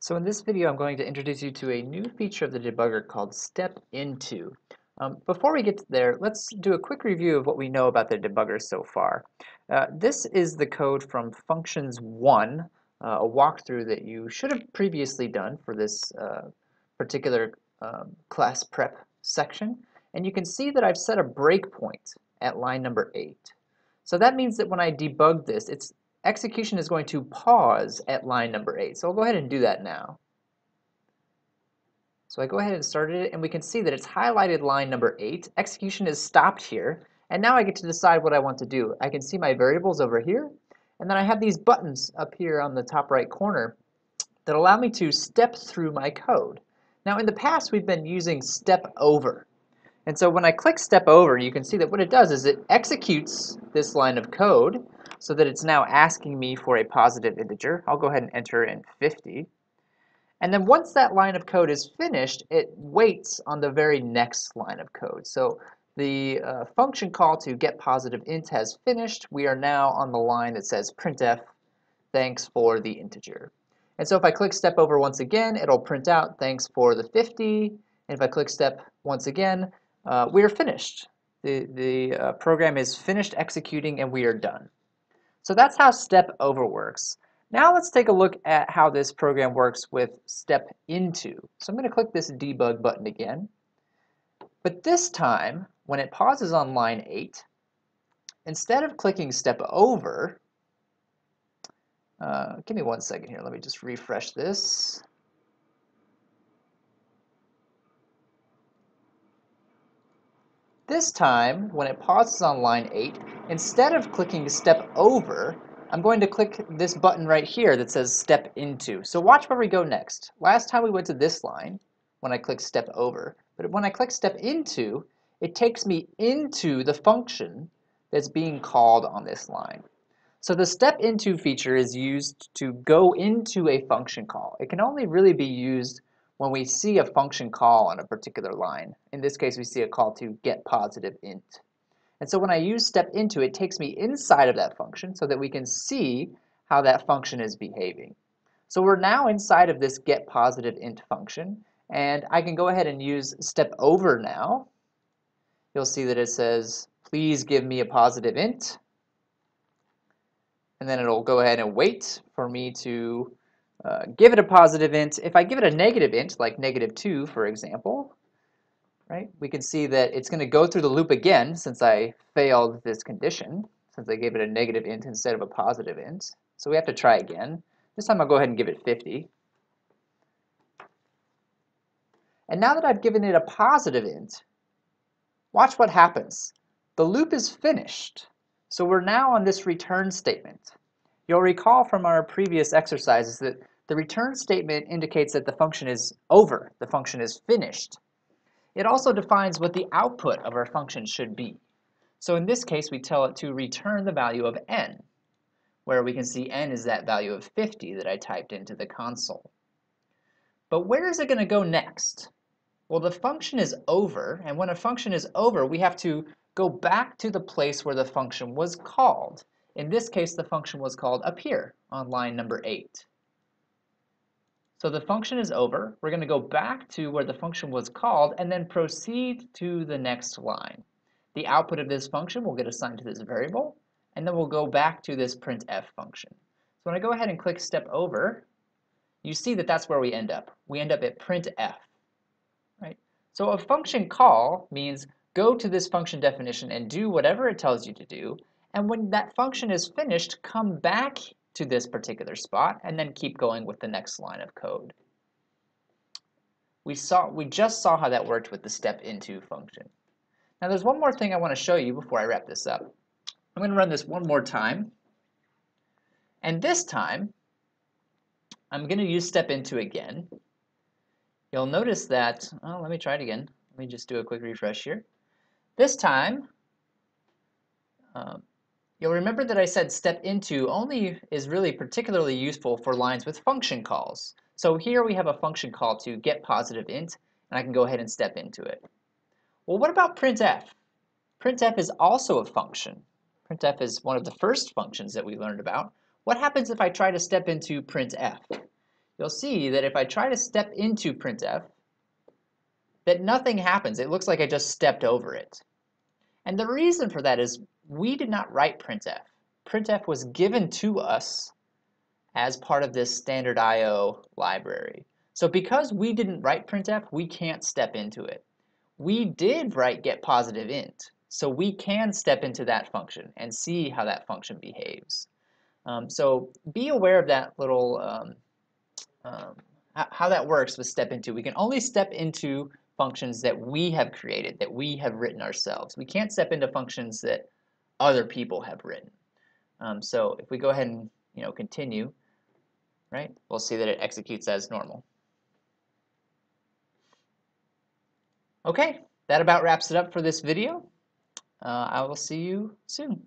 So in this video I'm going to introduce you to a new feature of the debugger called Step Into. Um, before we get there, let's do a quick review of what we know about the debugger so far. Uh, this is the code from Functions 1, uh, a walkthrough that you should have previously done for this uh, particular um, class prep section. And you can see that I've set a breakpoint at line number 8. So that means that when I debug this, its execution is going to pause at line number 8. So I'll go ahead and do that now. So I go ahead and started it, and we can see that it's highlighted line number 8. Execution is stopped here, and now I get to decide what I want to do. I can see my variables over here, and then I have these buttons up here on the top right corner that allow me to step through my code. Now in the past we've been using step over. And so when I click step over, you can see that what it does is it executes this line of code so that it's now asking me for a positive integer. I'll go ahead and enter in 50. And then once that line of code is finished, it waits on the very next line of code. So the uh, function call to get positive int has finished. We are now on the line that says printf, thanks for the integer. And so if I click step over once again, it'll print out thanks for the 50. And if I click step once again, uh, we are finished. The, the uh, program is finished executing and we are done. So that's how step over works. Now let's take a look at how this program works with step into. So I'm going to click this debug button again. But this time, when it pauses on line 8, instead of clicking step over, uh, give me one second here, let me just refresh this. This time, when it pauses on line 8, instead of clicking step over, I'm going to click this button right here that says step into. So watch where we go next. Last time we went to this line when I click step over, but when I click step into, it takes me into the function that's being called on this line. So the step into feature is used to go into a function call. It can only really be used when we see a function call on a particular line. In this case, we see a call to get positive int. And so when I use step into, it takes me inside of that function so that we can see how that function is behaving. So we're now inside of this get positive int function, and I can go ahead and use step over now. You'll see that it says, please give me a positive int. And then it'll go ahead and wait for me to uh, give it a positive int. If I give it a negative int, like negative 2, for example, right, we can see that it's going to go through the loop again since I failed this condition, since I gave it a negative int instead of a positive int. So we have to try again. This time I'll go ahead and give it 50. And now that I've given it a positive int, watch what happens. The loop is finished. So we're now on this return statement. You'll recall from our previous exercises that the return statement indicates that the function is over, the function is finished. It also defines what the output of our function should be. So in this case, we tell it to return the value of n, where we can see n is that value of 50 that I typed into the console. But where is it going to go next? Well, the function is over, and when a function is over, we have to go back to the place where the function was called. In this case, the function was called up here on line number 8. So the function is over. We're going to go back to where the function was called and then proceed to the next line. The output of this function will get assigned to this variable, and then we'll go back to this printf function. So when I go ahead and click step over, you see that that's where we end up. We end up at printf. Right? So a function call means go to this function definition and do whatever it tells you to do, and when that function is finished, come back to this particular spot and then keep going with the next line of code. We, saw, we just saw how that worked with the step into function. Now there's one more thing I want to show you before I wrap this up. I'm going to run this one more time. And this time, I'm going to use step into again. You'll notice that, oh, let me try it again. Let me just do a quick refresh here. This time, um, You'll remember that I said step into only is really particularly useful for lines with function calls. So here we have a function call to get positive int, and I can go ahead and step into it. Well, what about printf? Printf is also a function. Printf is one of the first functions that we learned about. What happens if I try to step into printf? you'll see that if I try to step into printf, that nothing happens. It looks like I just stepped over it. And the reason for that is we did not write printf. printf was given to us as part of this standard IO library. So because we didn't write printf, we can't step into it. We did write get positive int, so we can step into that function and see how that function behaves. Um, so be aware of that little, um, um, how that works with step into. We can only step into functions that we have created, that we have written ourselves. We can't step into functions that other people have written. Um, so if we go ahead and you know continue, right, we'll see that it executes as normal. Okay, that about wraps it up for this video. Uh, I will see you soon.